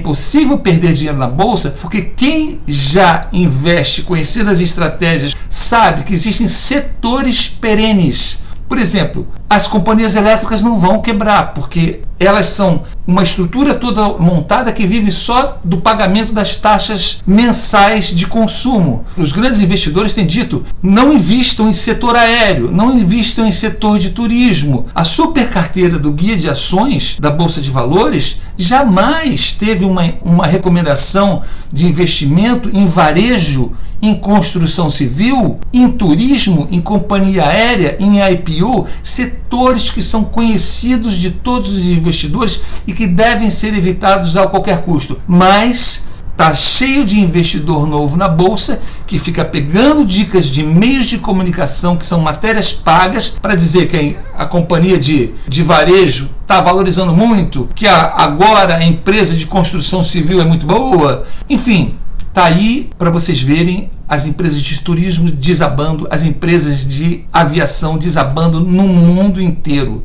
impossível perder dinheiro na bolsa, porque quem já investe conhecendo as estratégias sabe que existem setores perenes. Por exemplo, as companhias elétricas não vão quebrar, porque elas são uma estrutura toda montada que vive só do pagamento das taxas mensais de consumo. Os grandes investidores têm dito: não invistam em setor aéreo, não invistam em setor de turismo. A super carteira do guia de ações da Bolsa de Valores jamais teve uma, uma recomendação de investimento em varejo, em construção civil, em turismo, em companhia aérea, em IPO, setores que são conhecidos de todos os investidores e que devem ser evitados a qualquer custo. Mas Está cheio de investidor novo na bolsa que fica pegando dicas de meios de comunicação que são matérias pagas para dizer que a companhia de, de varejo está valorizando muito, que a, agora a empresa de construção civil é muito boa. Enfim, Está aí para vocês verem as empresas de turismo desabando, as empresas de aviação desabando no mundo inteiro.